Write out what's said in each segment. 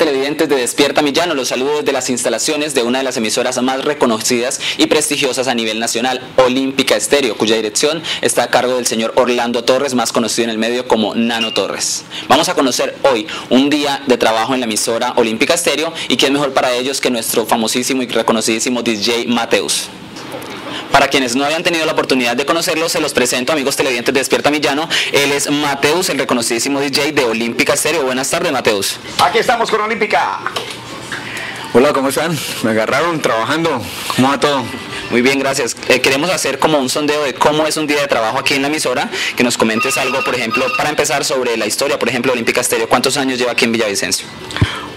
televidentes de Despierta Millano, los saludos de las instalaciones de una de las emisoras más reconocidas y prestigiosas a nivel nacional, Olímpica Estéreo, cuya dirección está a cargo del señor Orlando Torres, más conocido en el medio como Nano Torres. Vamos a conocer hoy un día de trabajo en la emisora Olímpica Estéreo y es mejor para ellos que nuestro famosísimo y reconocidísimo DJ Mateus. Para quienes no habían tenido la oportunidad de conocerlo, se los presento, amigos televidentes de Despierta Millano. Él es Mateus, el reconocidísimo DJ de Olímpica Stereo. Buenas tardes, Mateus. Aquí estamos con Olímpica. Hola, ¿cómo están? Me agarraron trabajando. ¿Cómo va todo? Muy bien, gracias. Eh, queremos hacer como un sondeo de cómo es un día de trabajo aquí en la emisora, que nos comentes algo, por ejemplo, para empezar sobre la historia, por ejemplo, Olímpica Stereo. ¿Cuántos años lleva aquí en Villavicencio?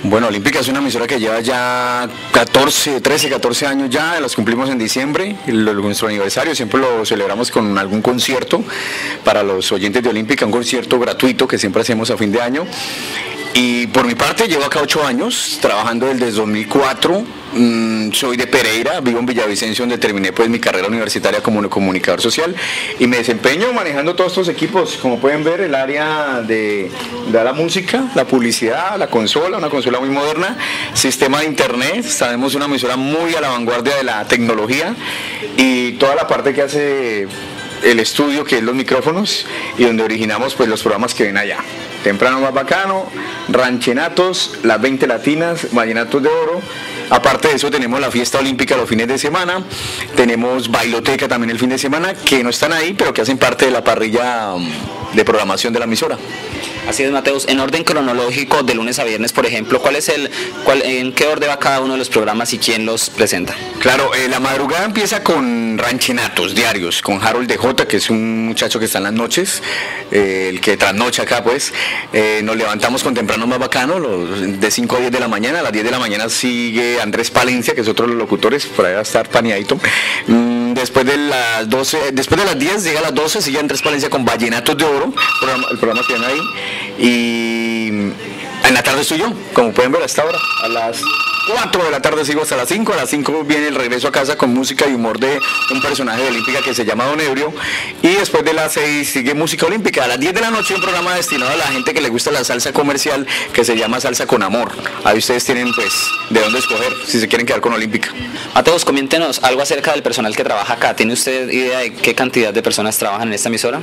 Bueno, Olímpica es una emisora que lleva ya 14, 13, 14 años ya, los cumplimos en diciembre, nuestro aniversario siempre lo celebramos con algún concierto para los oyentes de Olímpica, un concierto gratuito que siempre hacemos a fin de año. Y por mi parte llevo acá ocho años trabajando desde 2004. Mm, soy de Pereira, vivo en Villavicencio donde terminé pues mi carrera universitaria como comunicador social y me desempeño manejando todos estos equipos. Como pueden ver, el área de, la música, la publicidad, la consola, una consola muy moderna, sistema de internet, sabemos una emisora muy a la vanguardia de la tecnología y toda la parte que hace el estudio que es los micrófonos y donde originamos pues los programas que ven allá. Temprano más bacano, ranchenatos, las 20 latinas, vallenatos de oro. Aparte de eso tenemos la fiesta olímpica los fines de semana, tenemos bailoteca también el fin de semana, que no están ahí, pero que hacen parte de la parrilla mm, de programación de la emisora. Así es, Mateus. En orden cronológico, de lunes a viernes, por ejemplo, ¿cuál es el, cuál, ¿en qué orden va cada uno de los programas y quién los presenta? Claro, eh, la madrugada empieza con ranchenatos diarios, con Harold DJ, que es un muchacho que está en las noches, eh, el que trasnocha acá, pues. Eh, nos levantamos con temprano más bacano, los, de 5 a 10 de la mañana. A las 10 de la mañana sigue Andrés Palencia, que es otro de los locutores, por ahí va a estar paneadito. Mm, después de las 12, después de las 10 llega a las 12, sigue Andrés Palencia con Vallenatos de Oro, el programa que tiene ahí. Y en la tarde estoy yo, como pueden ver hasta ahora, a las 4 de la tarde sigo hasta las 5, a las 5 viene el regreso a casa con música y humor de un personaje de Olímpica que se llama Don Ebrio y después de las 6 sigue música olímpica, a las 10 de la noche un programa destinado a la gente que le gusta la salsa comercial que se llama Salsa con Amor. Ahí ustedes tienen pues de dónde escoger si se quieren quedar con Olímpica. Mateos, coméntenos algo acerca del personal que trabaja acá. ¿Tiene usted idea de qué cantidad de personas trabajan en esta emisora?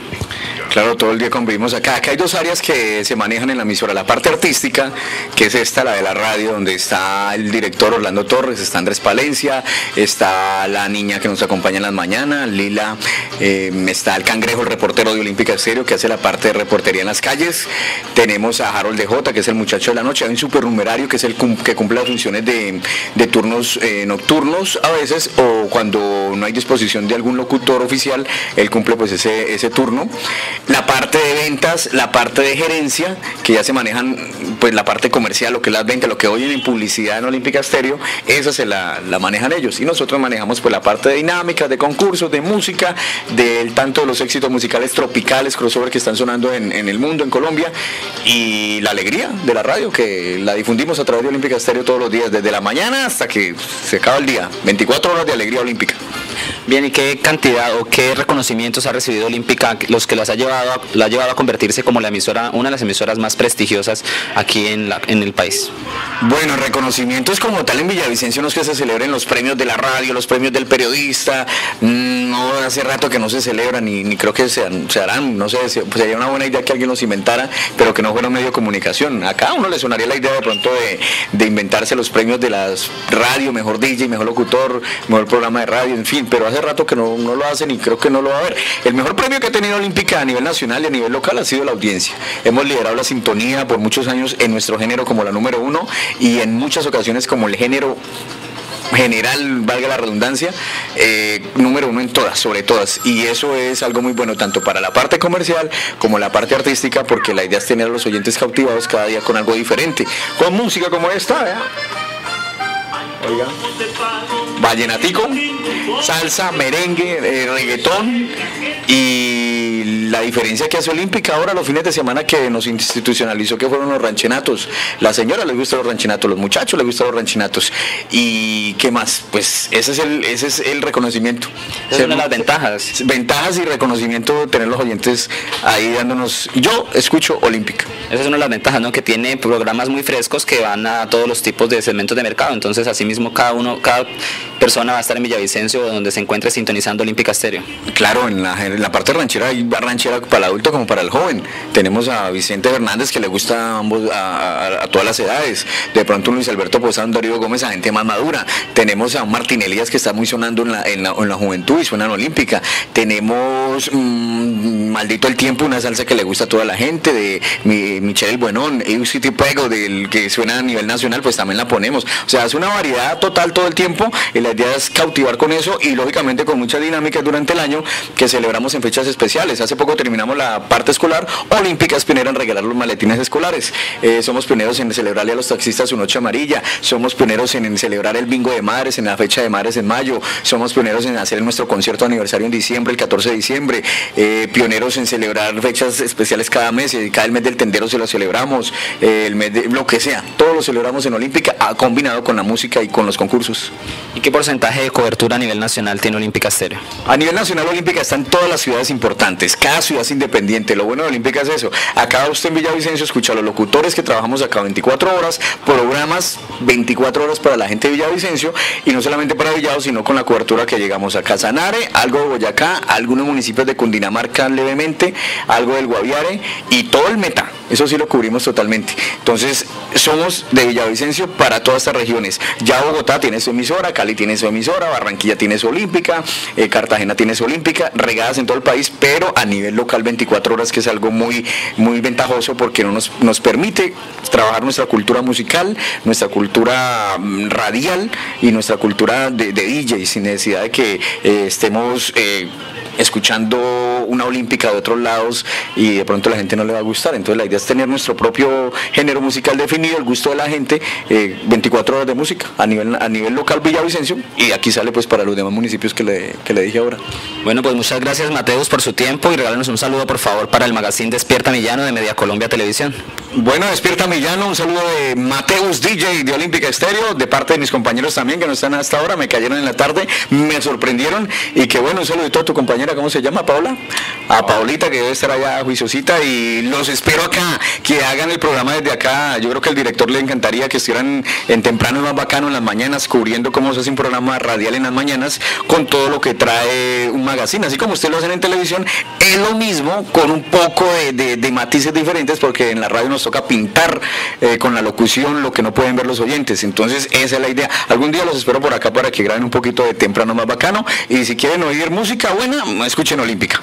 Claro, todo el día convivimos acá. Acá hay dos áreas que se manejan en la emisora. La parte artística, que es esta, la de la radio, donde está el director Orlando Torres, está Andrés Palencia, está la niña que nos acompaña en las mañanas, Lila, eh, está el cangrejo, el reportero de Olímpica Serio, que hace la parte de reportería en las calles. Tenemos a Harold DJ, que es el muchacho de la noche. Hay un supernumerario, que es el que cumple las funciones de, de turnos eh, nocturnos a veces, o cuando no hay disposición de algún locutor oficial, él cumple pues ese, ese turno la parte de ventas, la parte de gerencia, que ya se manejan, pues la parte comercial, lo que es las ventas, lo que oyen en publicidad en Stereo, esa se la, manejan ellos. Y nosotros manejamos pues la parte de dinámica, de concursos, de música, del tanto de los éxitos musicales tropicales, crossover que están sonando en, en, el mundo, en Colombia, y la alegría de la radio, que la difundimos a través de Olímpica Stereo todos los días, desde la mañana hasta que se acaba el día. 24 horas de alegría olímpica. Bien, ¿y qué cantidad o qué reconocimientos ha recibido Olímpica los que las ha llevado, la ha llevado a convertirse como la emisora, una de las emisoras más prestigiosas aquí en, en el país? Bueno, reconocimientos como tal en Villavicencio no es que se celebren los premios de la radio, los premios del periodista, no hace rato que no se celebran ni, ni creo que se, se, harán, no sé, sería una buena idea que alguien los inventara, pero que no fuera un medio de comunicación. Acá a uno le sonaría la idea de pronto de, de inventarse los premios de las radio, mejor DJ, mejor locutor, mejor programa de radio, en fin, pero hace rato que no, no, lo hacen y creo que no lo va a ver. El mejor premio que ha tenido Olímpica a nivel nacional y a nivel local ha sido la audiencia. Hemos liderado la sintonía por muchos años en nuestro género como la número uno y en muchas ocasiones como el género general, valga la redundancia, eh, número uno en todas, sobre todas. Y eso es algo muy bueno tanto para la parte comercial como la parte artística, porque la idea es tener a los oyentes cautivados cada día con algo diferente, con música como esta. ¿eh? Oiga. Vallenatico, salsa, merengue, eh, reggaetón y la diferencia que hace Olímpica ahora los fines de semana que nos institucionalizó que fueron los ranchenatos. La señora les gusta los ranchenatos, los muchachos les gustan los ranchenatos. ¿Y qué más? Pues ese es el, ese es el reconocimiento. Esas son las ventajas. Ventajas y reconocimiento tener los oyentes ahí dándonos. Yo escucho Olímpica. Esa es una de las ventajas, ¿no? Que tiene programas muy frescos que van a todos los tipos de segmentos de mercado. Entonces, asimismo, cada uno, cada persona va a estar en Villavicencio donde se encuentre sintonizando Olímpica Estéreo. Claro, en la, en la parte ranchera hay para el adulto como para el joven. Tenemos a Vicente Hernández que le gusta a, ambos, a, todas las edades. De pronto un Luis Alberto Posán, Darío Gómez a gente más madura. Tenemos a un Martín Elías que está muy sonando en la, en la, en la juventud y suena en Olímpica. Tenemos mmm, Maldito el Tiempo, una salsa que le gusta a toda la gente, de Michelle El Buenón, City Pego, del que suena a nivel nacional, pues también la ponemos. O sea, es una variedad total todo el tiempo y la idea es cautivar con eso y lógicamente con muchas dinámicas durante el año que celebramos en fechas especiales. Hace poco terminamos la parte escolar, Olímpica es pionera en regalar los maletines escolares. Eh, somos pioneros en celebrarle a los taxistas su noche amarilla, somos pioneros en, celebrar el bingo de madres en la fecha de madres en mayo, somos pioneros en hacer nuestro concierto aniversario en diciembre, el 14 de diciembre, eh, pioneros en celebrar fechas especiales cada mes, y cada el mes del tendero se lo celebramos, eh, el mes de lo que sea, todos lo celebramos en Olímpica, combinado con la música y con los concursos. ¿Y qué porcentaje de cobertura a nivel nacional tiene Olímpica Estéreo? A nivel nacional Olímpica está en todas las ciudades importantes, cada ciudad es independiente. Lo bueno de Olímpica es eso. Acá usted en Villavicencio escucha a los locutores que trabajamos acá 24 horas, programas 24 horas para la gente de Villavicencio y no solamente para Villado, sino con la cobertura que llegamos a Casanare, algo de Boyacá, algunos municipios de Cundinamarca levemente, algo del Guaviare y todo el Meta. Eso sí lo cubrimos totalmente. Entonces, somos de Villavicencio para todas estas regiones. Ya Bogotá tiene su emisora, Cali tiene su emisora, Barranquilla tiene su olímpica, eh, Cartagena tiene su olímpica, regadas en todo el país, pero a nivel local 24 horas, que es algo muy, muy ventajoso porque no nos, nos permite trabajar nuestra cultura musical, nuestra cultura mm, radial y nuestra cultura de, de DJ, sin necesidad de que eh, estemos... Eh, escuchando una olímpica de otros lados y de pronto la gente no le va a gustar. Entonces la idea es tener nuestro propio género musical definido, el gusto de la gente, 24 horas de música a nivel, a nivel local Villavicencio y aquí sale pues para los demás municipios que le, que le dije ahora. Bueno, pues muchas gracias Mateus por su tiempo y regálanos un saludo por favor para el magazine Despierta Millano de Media Colombia Televisión. Bueno, Despierta Millano, un saludo de Mateus DJ de Olímpica Estéreo, de parte de mis compañeros también que no están hasta ahora, me cayeron en la tarde, me sorprendieron y que bueno, un saludo a tu compañera, ¿cómo se llama, Paula? A Paulita que debe estar allá juiciosita y los espero acá, que hagan el programa desde acá. Yo creo que al director le encantaría que estuvieran en temprano más bacano en las mañanas, cubriendo cómo se hace un programa radial en las mañanas con todo lo que trae un magazine. Así como ustedes lo hacen en televisión, es lo mismo con un poco de, matices diferentes porque en la radio nos toca pintar eh, con la locución lo que no pueden ver los oyentes. Entonces esa es la idea. Algún día los espero por acá para que graben un poquito de temprano más bacano y si quieren oír música buena, escuchen Olímpica.